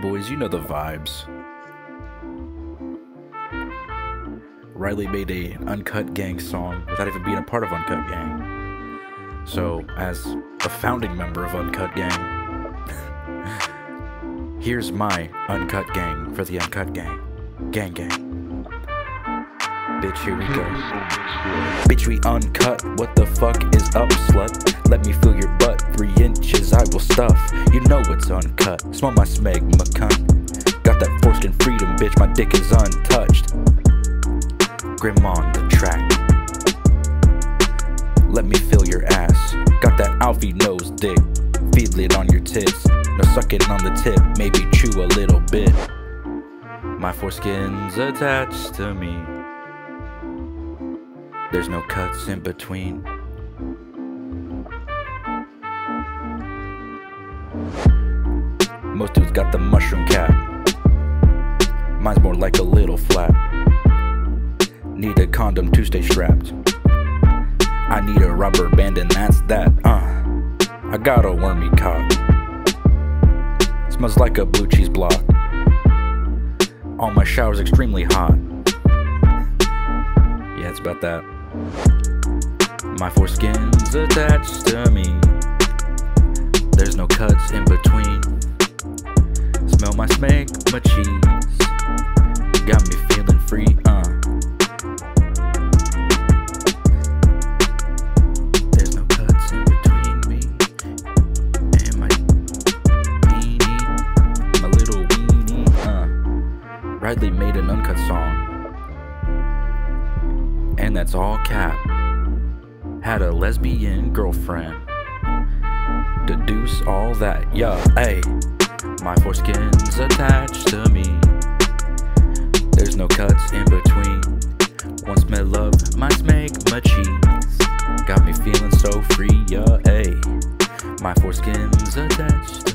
Boys, you know the vibes. Riley made a Uncut Gang song without even being a part of Uncut Gang. So, as a founding member of Uncut Gang, here's my Uncut Gang for the Uncut Gang. Gang Gang. Bitch, here we go. Bitch, we uncut. What the fuck is up, slut? Let me feel your butt. Three inches, I will stuff. You know it's uncut. Smell my smegma cunt. Got that foreskin freedom, bitch. My dick is untouched. Grimm on the track. Let me feel your ass. Got that Alfie nose dick. Feel it on your tits. No sucking on the tip. Maybe chew a little bit. My foreskin's attached to me. There's no cuts in between. Most dudes got the mushroom cap. Mine's more like a little flap. Need a condom to stay strapped. I need a rubber band and that's that. Uh, I got a wormy cock. Smells like a blue cheese block. All my showers extremely hot. Yeah, it's about that. My foreskin's attached to me. There's no cuts in between. Smell my smegma cheese. Got me feeling free, uh. There's no cuts in between me and my weenie, my little weenie, uh. Riley made an uncut song, and that's all cap. Had a lesbian girlfriend. Deduce all that, yeah, hey. My foreskin's attached to me. There's no cuts in between. Once met love, my smegma cheese. Got me feeling so free, yeah, hey. My foreskin's attached